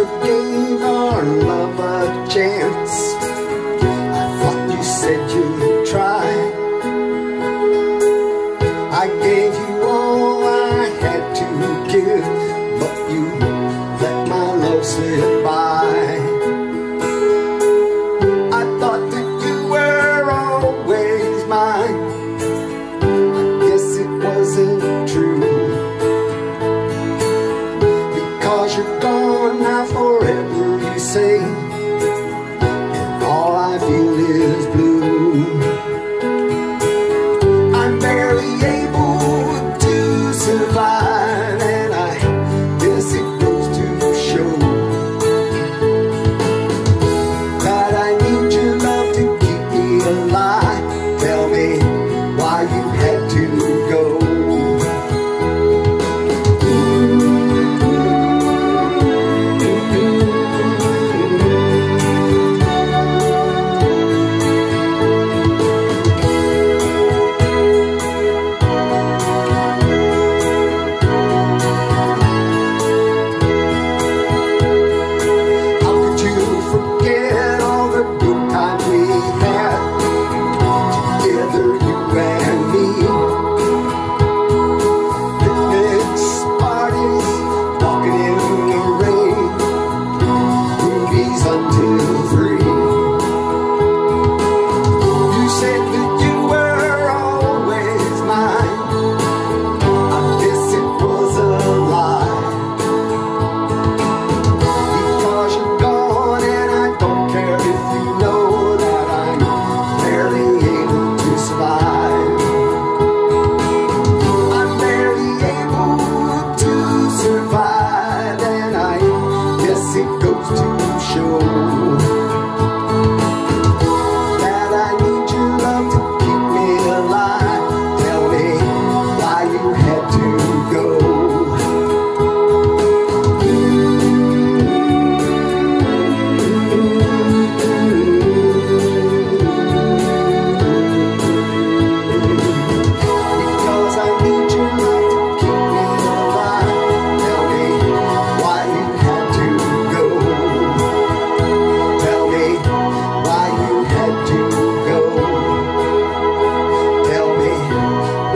never gave our love a chance. I thought you said you. now forever you say.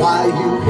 why you